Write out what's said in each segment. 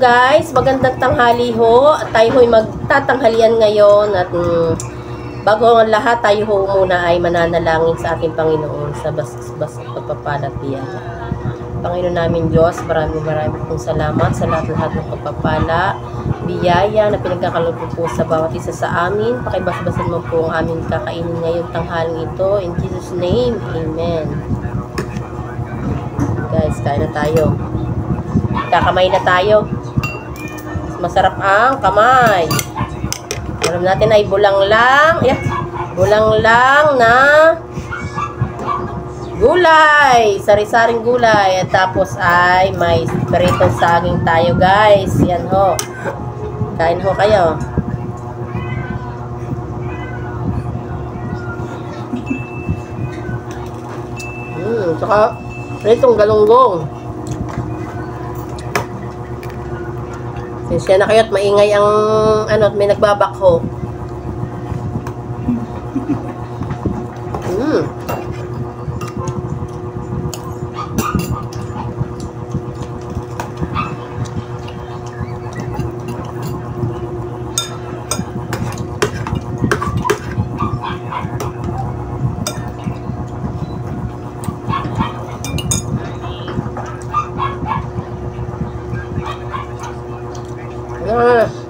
guys, magandang tanghali ho. Tayo ho'y magtatanghalian ngayon at mm, bago ang lahat tayo ho muna ay mananalangin sa ating Panginoon sa bas-bas at pagpapalat biyaya. Panginoon namin Diyos, maraming maraming pong salamat sa lahat-lahat ng pagpapala, biyaya na pinagkakalog po sa bawat isa sa amin. Pakibasbasan mo po ang aming kakainin ngayon tanghaling ito. In Jesus' name, Amen. Guys, kain na tayo. Kakamay na tayo. Masarap ang kamay. Alam natin ay bulang lang. Yeah, bulang lang na gulay. Sari-saring gulay. At tapos ay may pritong saging tayo guys. Yan ho. Kain ho kayo. Hmm, saka pritong galunggong. Siya na kayo at maingay ang ano may nagbabakho. Hmm. Ah.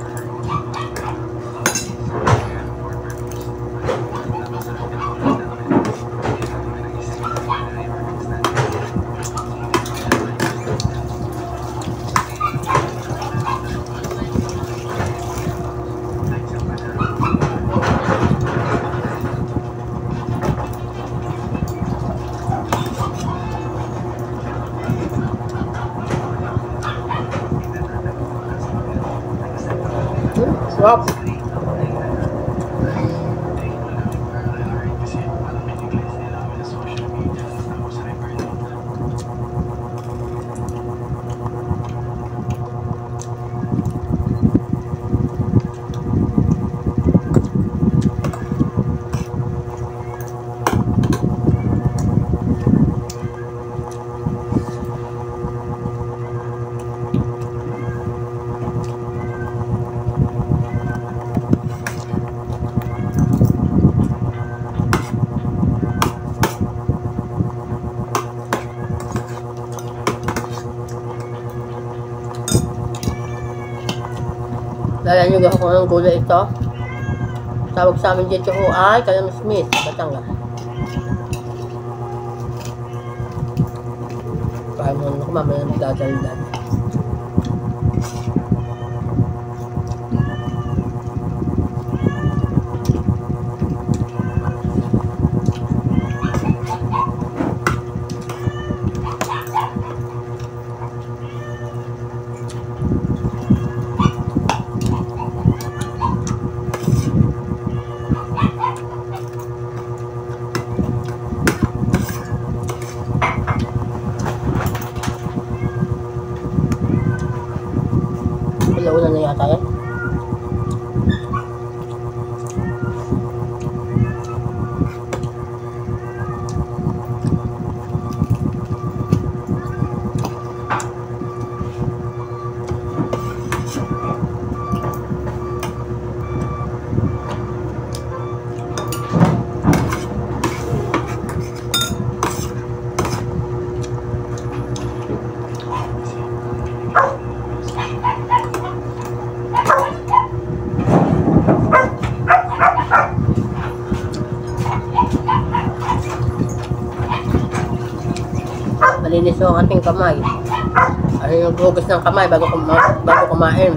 Hmm, Lala nyo ako ng gulay ito. Tawag sa amin dito ho ay Kalam Smith, Batangas. Kaya mo naman ako mamaya nagdadaldan. Ilauna na ho ang ating kamay. Ano yung hugas ng kamay bago, kuma bago kumain.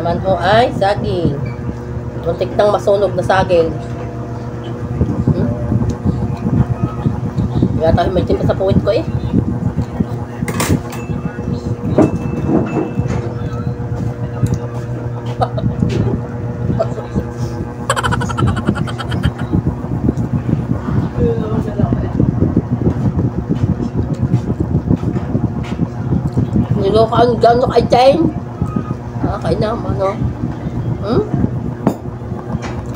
naman po ay saging. Muntik nang masunog na saging. Hmm? Yata may tinta sa puwit ko eh. Niloko ang ganok ay chain. Ah, kay naman, no? Hmm?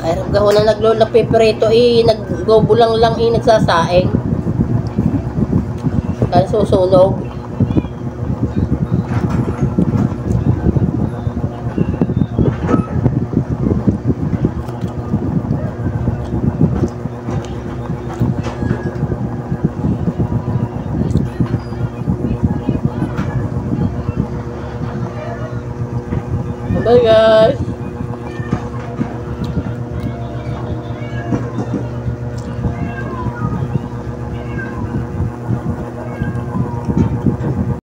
Kaya rin gaho na naglola peperito eh, naggobo lang lang eh, nagsasaing. Kaya susunog. Bye guys!